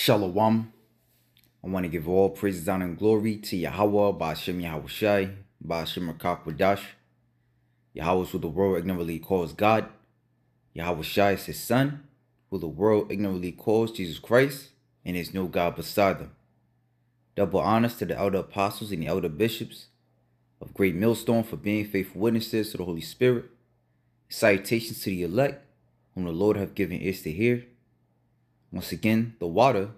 Shalom. I want to give all praises, honor, and glory to Yahweh, Ba'ashem Yahushai, Ba'ashem Rakakwadash. Yahweh is who the world ignorantly calls God. Yahushai is his son, who the world ignorantly calls Jesus Christ, and is no God beside them. Double honors to the elder apostles and the elder bishops of Great Millstone for being faithful witnesses to the Holy Spirit. Salutations to the elect, whom the Lord have given ears to hear. Once again, the water,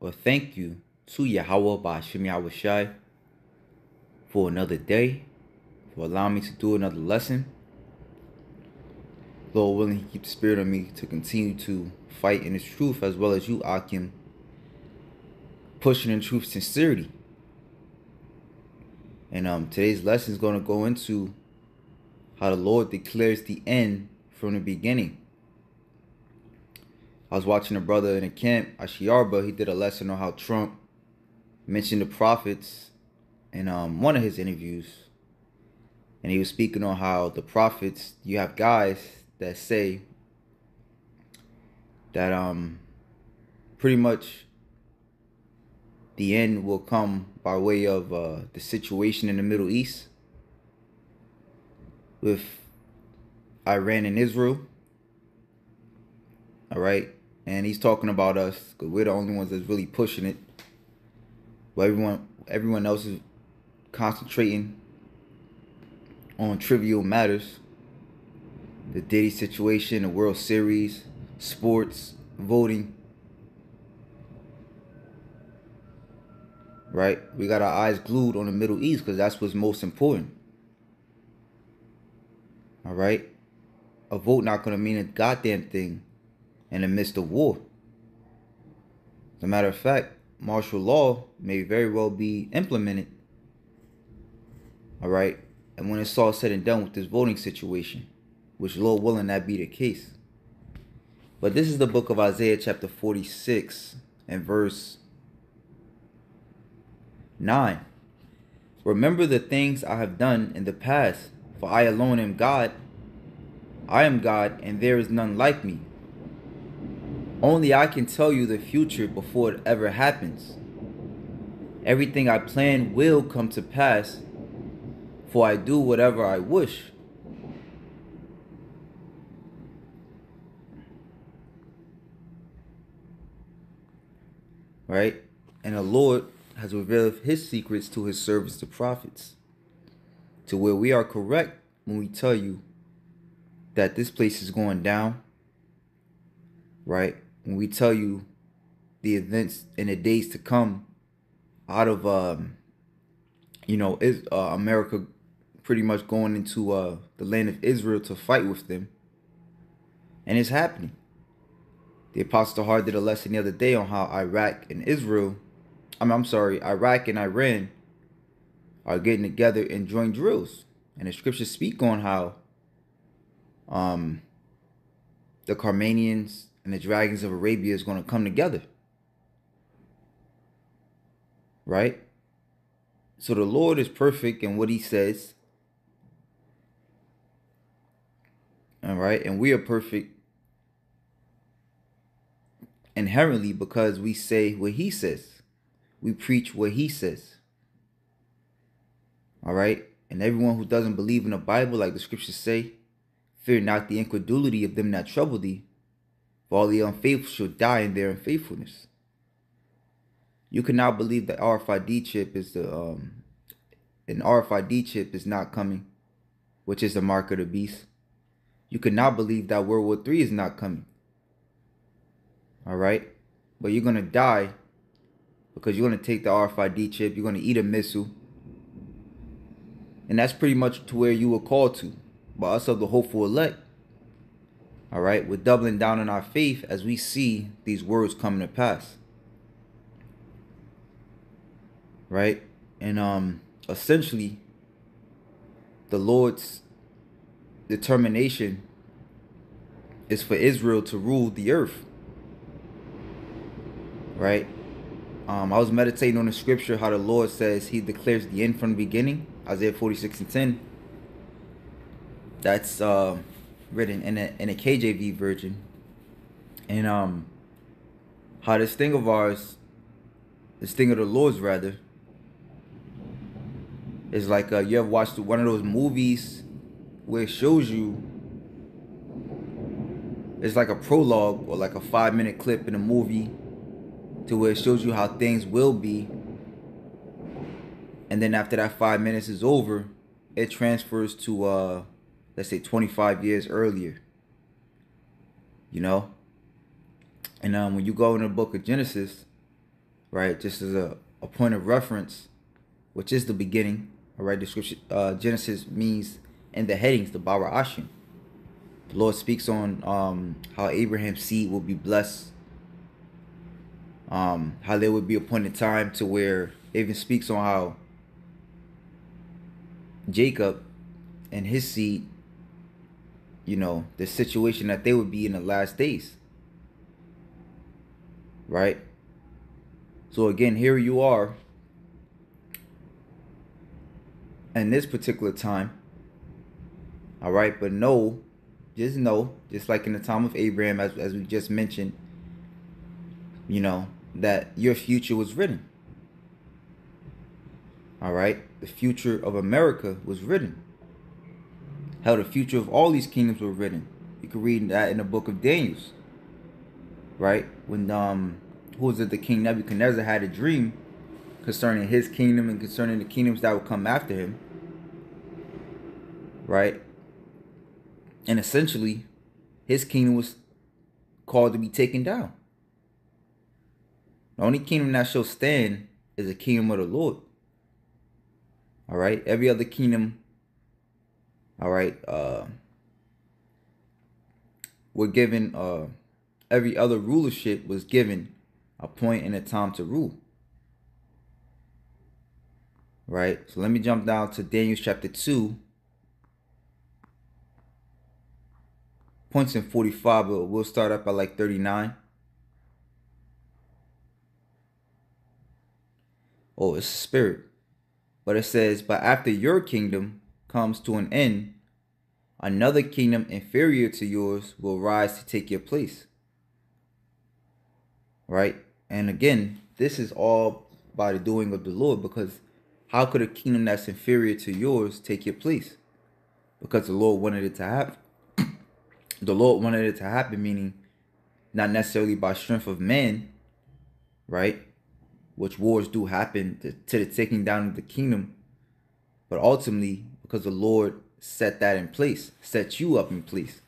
or thank you to Yahweh by Hashem Yahushai for another day, for allowing me to do another lesson. Lord willing, keep the spirit on me to continue to fight in His truth as well as you, Akim, pushing in truth sincerity. And um, today's lesson is going to go into how the Lord declares the end from the beginning. I was watching a brother in a camp, Ashiarba. He did a lesson on how Trump mentioned the prophets in um, one of his interviews. And he was speaking on how the prophets, you have guys that say that um pretty much the end will come by way of uh, the situation in the Middle East with Iran and Israel. All right and he's talking about us because we're the only ones that's really pushing it. But everyone, everyone else is concentrating on trivial matters. The Diddy situation, the World Series, sports, voting. Right? We got our eyes glued on the Middle East because that's what's most important. All right? A vote not going to mean a goddamn thing in the midst of war. As a matter of fact, martial law may very well be implemented. All right. And when it's all said and done with this voting situation, which Lord willing that be the case. But this is the book of Isaiah, chapter 46, and verse 9. Remember the things I have done in the past, for I alone am God. I am God, and there is none like me. Only I can tell you the future before it ever happens. Everything I plan will come to pass, for I do whatever I wish. Right? And the Lord has revealed his secrets to his servants, the prophets, to where we are correct when we tell you that this place is going down, right? When we tell you the events in the days to come out of um you know is uh, America pretty much going into uh the land of Israel to fight with them. And it's happening. The apostle hard did a lesson the other day on how Iraq and Israel I mean, I'm sorry Iraq and Iran are getting together and joint drills. And the scriptures speak on how um the Carmanians and the dragons of Arabia is going to come together. Right? So the Lord is perfect in what he says. All right. And we are perfect inherently because we say what he says. We preach what he says. All right. And everyone who doesn't believe in the Bible, like the scriptures say, fear not the incredulity of them that trouble thee, all the unfaithful shall die in their unfaithfulness. You cannot believe that RFID chip is the um an RFID chip is not coming, which is the mark of the beast. You cannot believe that World War III is not coming. All right? But you're to die because you're to take the RFID chip, you're to eat a missile. And that's pretty much to where you were called to by us of the hopeful elect. All right, we're doubling down on our faith as we see these words coming to pass. Right? And um essentially the Lord's determination is for Israel to rule the earth. Right? Um, I was meditating on the scripture how the Lord says he declares the end from the beginning, Isaiah 46 and 10. That's uh written in a in a KJV version, and um, how this thing of ours, this thing of the Lord's rather, is like uh, you ever watched one of those movies where it shows you it's like a prologue or like a five minute clip in a movie to where it shows you how things will be. And then after that five minutes is over it transfers to uh let's say 25 years earlier you know? And um when you go in the book of genesis right just as a, a point of reference which is the beginning all right description uh genesis means in the headings the bara ashim the lord speaks on um how abraham's seed will be blessed. Um how there would be a point in time to where it even speaks on how Jacob and his seed, you know, the situation that they would be in the last days. Right? So again, here you are in this particular time. All right, but know, just know, just like in the time of Abraham, as, as we just mentioned, you know, that your future was written. All right, the future of America was written. How the future of all these kingdoms were written. You can read that in the book of Daniel's. Right? When um who was it the king Nebuchadnezzar had a dream concerning his kingdom and concerning the kingdoms that would come after him. Right? And essentially, his kingdom was called to be taken down. The only kingdom that shall stand is the kingdom of the Lord. All right. Every other kingdom. All right. Uh, were given. Uh, every other rulership was given a point and a time to rule. Right. So let me jump down to Daniel chapter two. Points in 45, but we'll start up at like 39. Oh, it's spirit. But it says, But after your kingdom comes to an end, another kingdom inferior to yours will rise to take your place. Right? And again, this is all by the doing of the Lord because how could a kingdom that's inferior to yours take your place? Because the Lord wanted it to happen. the Lord wanted it to happen, meaning not necessarily by strength of man, right? which wars do happen to, to the taking down of the kingdom, but ultimately because the Lord set that in place, set you up in place.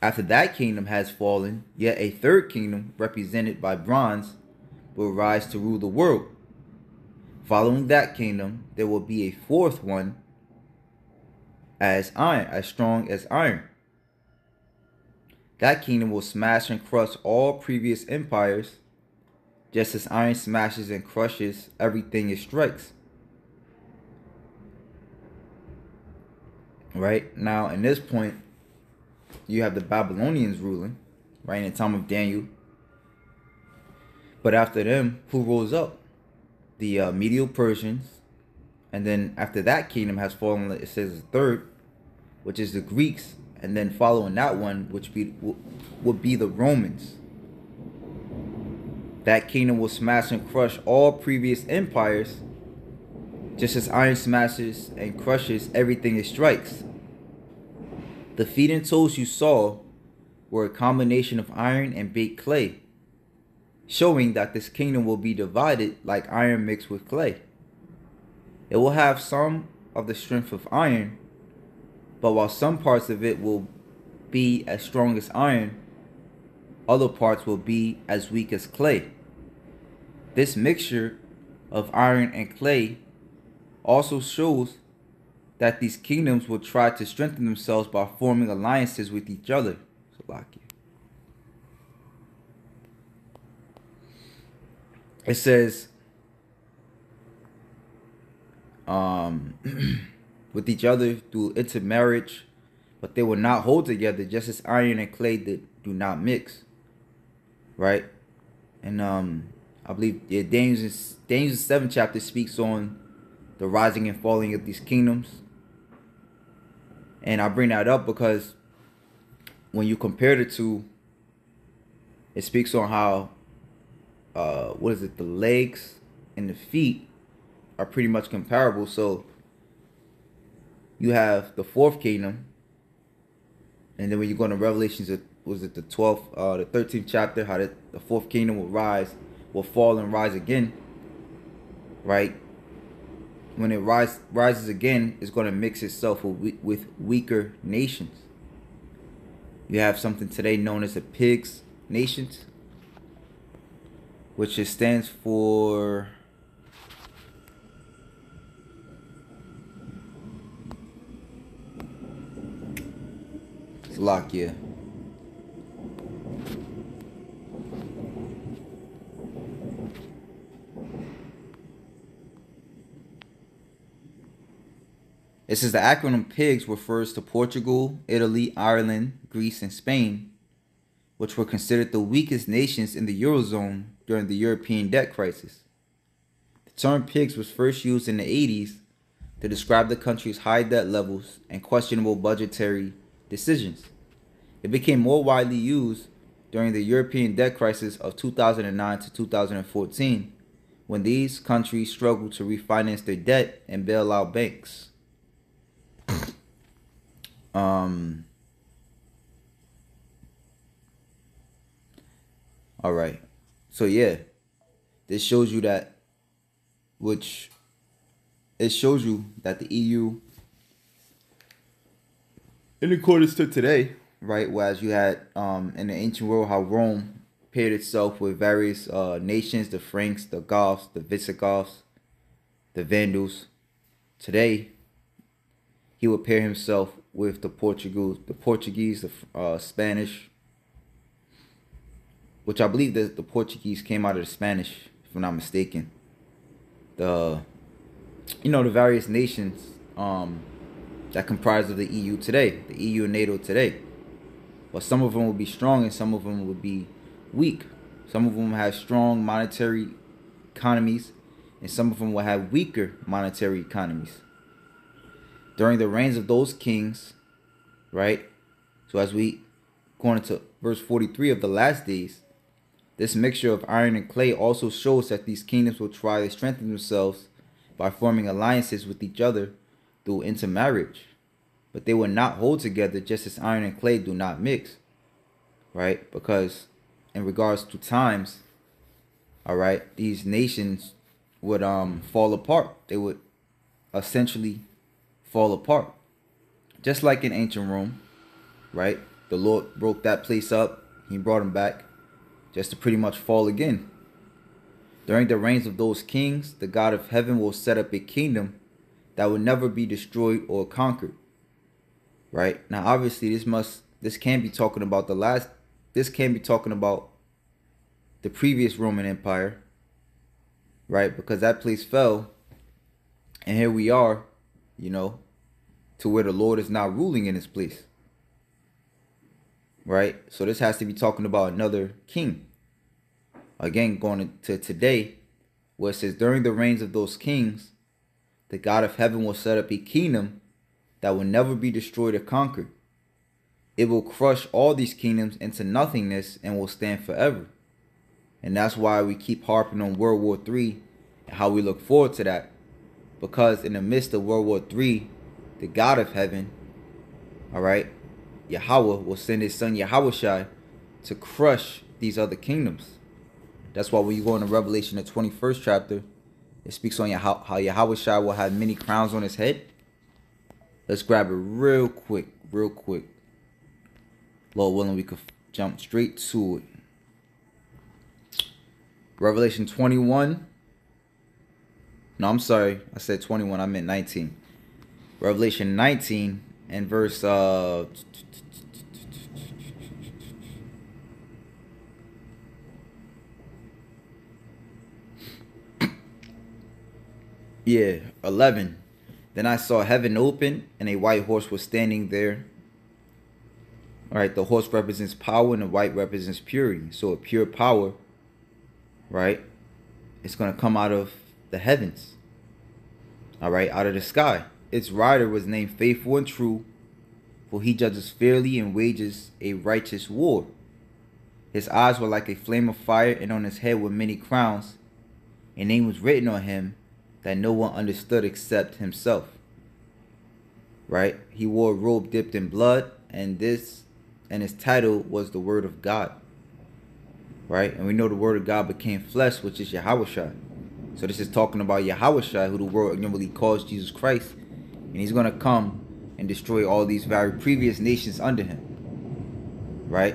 After that kingdom has fallen, yet a third kingdom, represented by bronze, will rise to rule the world. Following that kingdom, there will be a fourth one as iron, as strong as iron. That kingdom will smash and crush all previous empires just as iron smashes and crushes everything it strikes. Right? Now, in this point, you have the Babylonians ruling, right, in the time of Daniel. But after them, who rose up? The uh, Medo Persians. And then after that kingdom has fallen, it says the third, which is the Greeks. And then following that one, which be, would be the Romans. That kingdom will smash and crush all previous empires, just as iron smashes and crushes everything it strikes. The feet and toes you saw were a combination of iron and baked clay, showing that this kingdom will be divided like iron mixed with clay. It will have some of the strength of iron, but while some parts of it will be as strong as iron, other parts will be as weak as clay. This mixture of iron and clay also shows that these kingdoms will try to strengthen themselves by forming alliances with each other. It says, um, with each other through intermarriage, but they will not hold together, just as iron and clay that do not mix. Right? And um, I believe yeah, Daniel Daniel seven chapter speaks on the rising and falling of these kingdoms. And I bring that up because when you compare the two, it speaks on how uh, what is it? The legs and the feet are pretty much comparable. So you have the fourth kingdom, and then when you go into Revelations, it was it the twelfth, uh, the thirteenth chapter, how the, the fourth kingdom will rise, will fall and rise again. Right. When it rise rises again, it's going to mix itself with, with weaker nations. You have something today known as the pigs nations, which stands for Slovakia. It says the acronym PIGS refers to Portugal, Italy, Ireland, Greece, and Spain, which were considered the weakest nations in the Eurozone during the European debt crisis. The term PIGS was first used in the 80s to describe the country's high debt levels and questionable budgetary decisions. It became more widely used during the European debt crisis of 2009 to 2014, when these countries struggled to refinance their debt and bail out banks. Um, all right. So, yeah, this shows you that, which it shows you that the EU, in accordance to today, right, whereas you had um, in the ancient world how Rome paired itself with various uh, nations, the Franks, the Goths, the Visigoths, the Vandals. Today, he would pair himself with the Portugal, the Portuguese, the uh, Spanish, which I believe that the Portuguese came out of the Spanish, if I'm not mistaken. The, you know, the various nations um, that comprise of the EU today, the EU and NATO today. But some of them will be strong and some of them will be weak. Some of them have strong monetary economies and some of them will have weaker monetary economies during the reigns of those kings, right? So as we go into verse 43 of the last days, this mixture of iron and clay also shows that these kingdoms will try to strengthen themselves by forming alliances with each other through intermarriage. But they will not hold together just as iron and clay do not mix. Right? Because in regards to times, all right, these nations would um fall apart. They would essentially fall apart. Just like in ancient Rome, right? The Lord broke that place up. He brought them back just to pretty much fall again. During the reigns of those kings, the God of heaven will set up a kingdom that will never be destroyed or conquered. Right? Now obviously this must this can be talking about the last this can be talking about the previous Roman Empire. Right? Because that place fell and here we are, you know, to where the Lord is now ruling in his place. Right? So this has to be talking about another king. Again, going to today, where it says, During the reigns of those kings, the God of heaven will set up a kingdom that will never be destroyed or conquered. It will crush all these kingdoms into nothingness and will stand forever. And that's why we keep harping on World War III and how we look forward to that. Because in the midst of World War III, the God of heaven, all right, Yahweh will send his son Yahushai to crush these other kingdoms. That's why when you go into Revelation, the 21st chapter, it speaks on how, how Yahushai will have many crowns on his head. Let's grab it real quick, real quick. Lord willing, we could jump straight to it. Revelation 21. No, I'm sorry. I said 21. I meant 19. Revelation 19 and verse uh Yeah, 11. Then I saw heaven open and a white horse was standing there. All right, the horse represents power and the white represents purity. So a pure power, right? It's going to come out of the heavens. All right, out of the sky. Its rider was named Faithful and True, for he judges fairly and wages a righteous war. His eyes were like a flame of fire, and on his head were many crowns. A name was written on him that no one understood except himself. Right? He wore a robe dipped in blood, and this and his title was the Word of God. Right? And we know the Word of God became flesh, which is Yahweh So this is talking about Yahweh who the world really calls Jesus Christ. And he's going to come and destroy all these very previous nations under him. Right?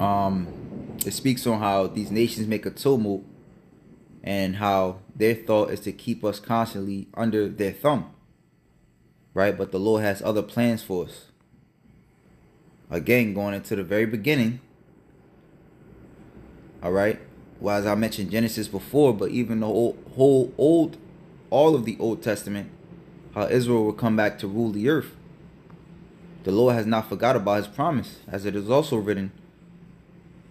Um, it speaks on how these nations make a tumult and how their thought is to keep us constantly under their thumb. Right? But the Lord has other plans for us. Again, going into the very beginning. All right. Well, as I mentioned Genesis before, but even the whole, whole old, all of the Old Testament, how Israel will come back to rule the earth. The Lord has not forgot about his promise, as it is also written.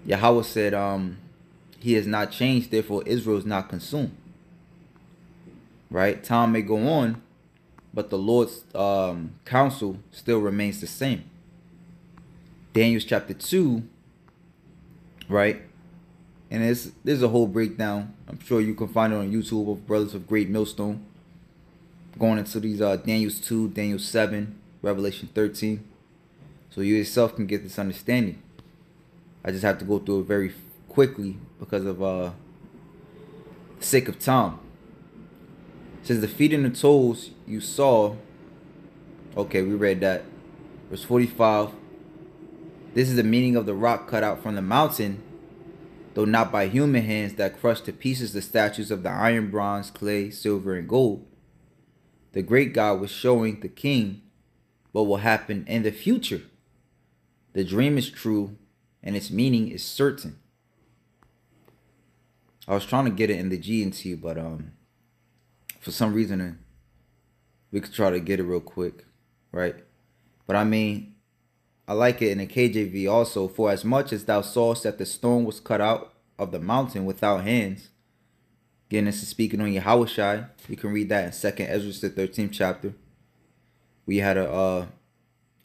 Yahweh said, um, he has not changed, therefore Israel is not consumed. Right? Time may go on, but the Lord's um, counsel still remains the same. Daniel's chapter 2, right? And it's, there's a whole breakdown. I'm sure you can find it on YouTube of Brothers of Great Millstone going into these uh, Daniel's 2, Daniel 7, Revelation 13. So you yourself can get this understanding. I just have to go through it very quickly because of uh the sake of time. Says the feet and the toes you saw. Okay, we read that. Verse 45. This is the meaning of the rock cut out from the mountain, though not by human hands that crushed to pieces the statues of the iron, bronze, clay, silver, and gold the great God was showing the king what will happen in the future. The dream is true and its meaning is certain. I was trying to get it in the G and T, but um, for some reason, uh, we could try to get it real quick, right? But I mean, I like it in the KJV also. For as much as thou sawest that the stone was cut out of the mountain without hands, Again, this is speaking on Yahweh You can read that in Second Ezra, the thirteenth chapter. We had a uh,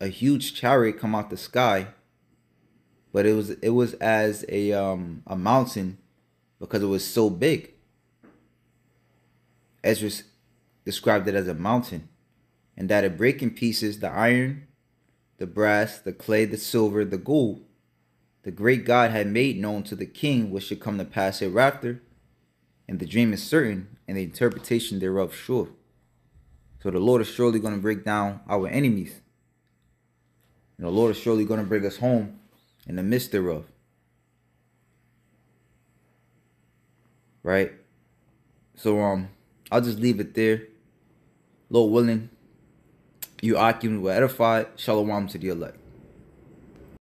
a huge chariot come out the sky, but it was it was as a um a mountain because it was so big. Ezra described it as a mountain, and that it break in pieces the iron, the brass, the clay, the silver, the gold. The great God had made known to the king what should come to pass hereafter and the dream is certain, and the interpretation thereof sure. So the Lord is surely going to break down our enemies. And the Lord is surely going to bring us home in the midst thereof. Right? So um I'll just leave it there. Lord willing, you Akim will edify. Shalom to the elect.